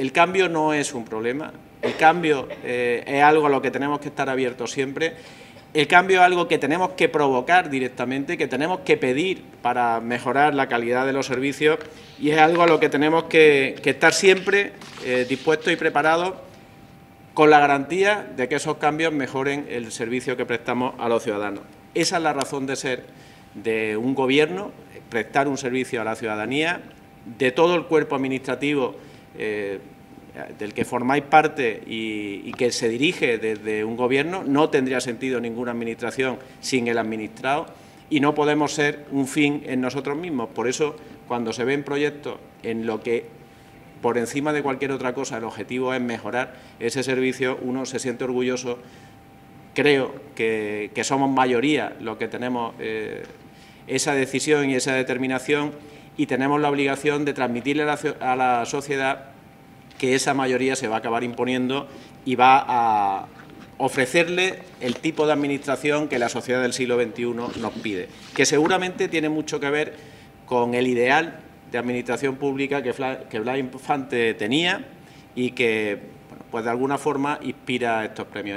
el cambio no es un problema, el cambio eh, es algo a lo que tenemos que estar abiertos siempre. El cambio es algo que tenemos que provocar directamente, que tenemos que pedir para mejorar la calidad de los servicios y es algo a lo que tenemos que, estar siempre eh, dispuestos y preparados con la garantía de que esos cambios mejoren el servicio que prestamos a los ciudadanos. Esa es la razón de ser de un Gobierno, prestar un servicio a la ciudadanía, de todo el cuerpo administrativo eh, del que formáis parte y, que se dirige desde un Gobierno, no tendría sentido ninguna administración sin el administrado y no podemos ser un fin en nosotros mismos. Por eso, cuando se ven proyectos en lo que por encima de cualquier otra cosa el objetivo es mejorar ese servicio, uno se siente orgulloso. Creo que, somos mayoría los que tenemos eh, esa decisión y esa determinación y tenemos la obligación de transmitirle a la sociedad que esa mayoría se va a acabar imponiendo y va a ofrecerle el tipo de administración que la sociedad del siglo XXI nos pide, que seguramente tiene mucho que ver con el ideal de administración pública que, Blas Infante tenía y que, pues de alguna forma, inspira estos premios.